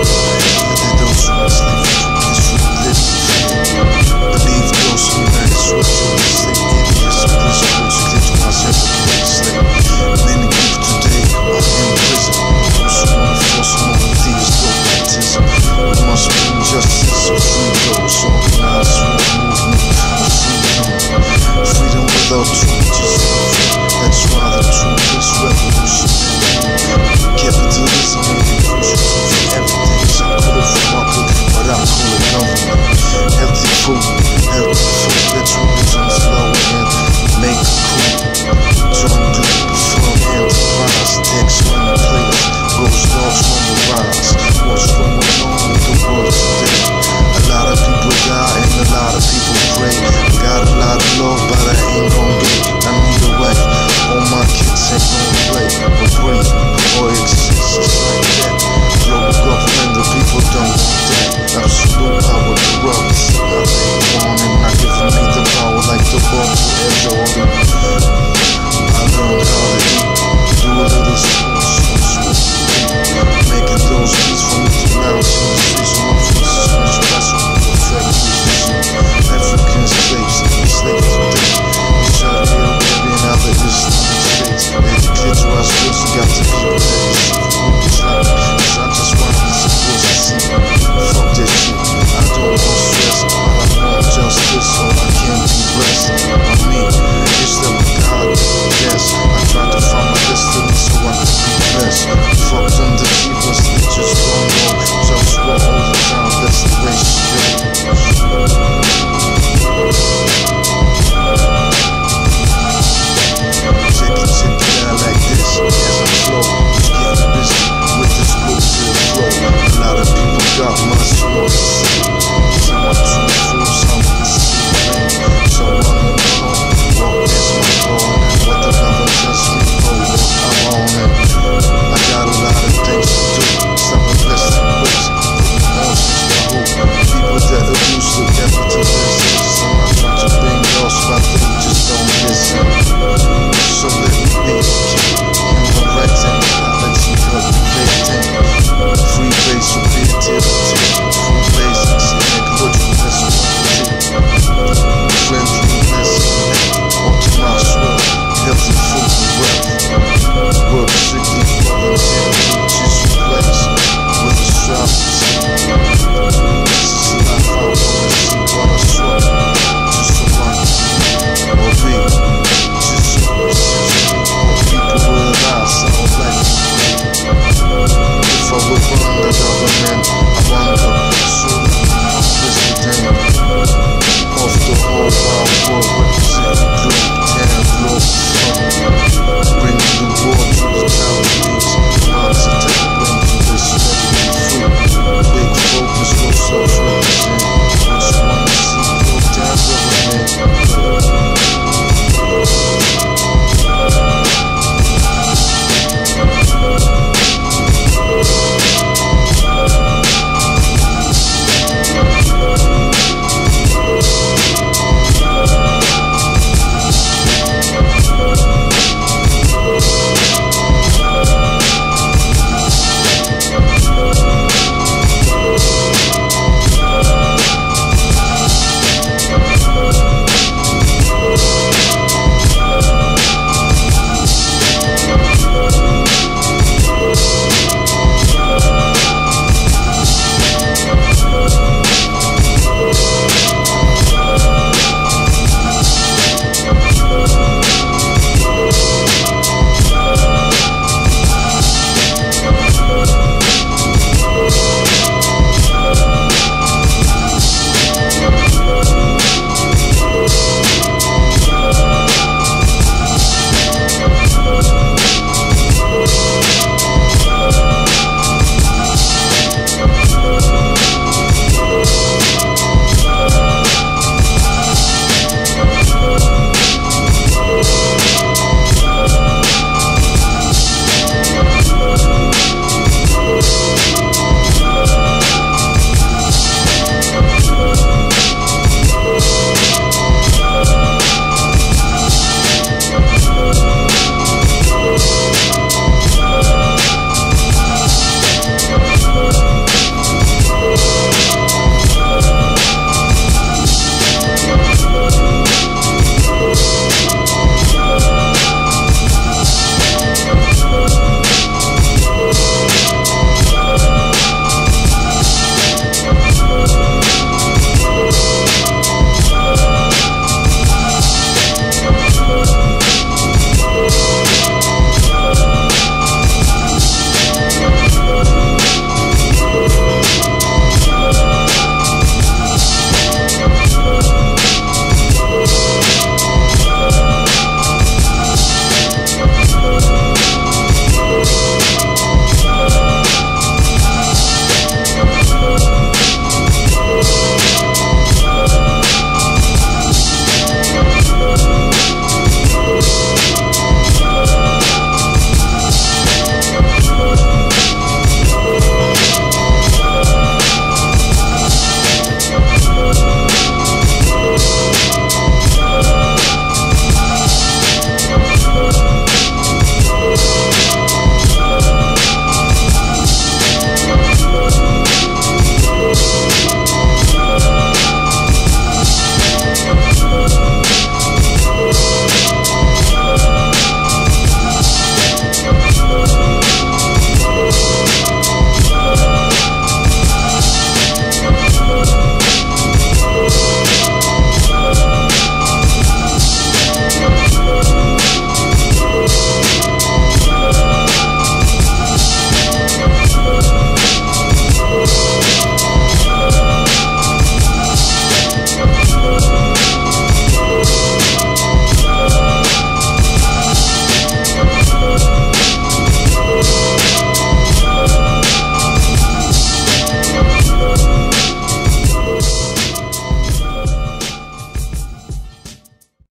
Oh, So we think government wonder Soon I'm busy the whole world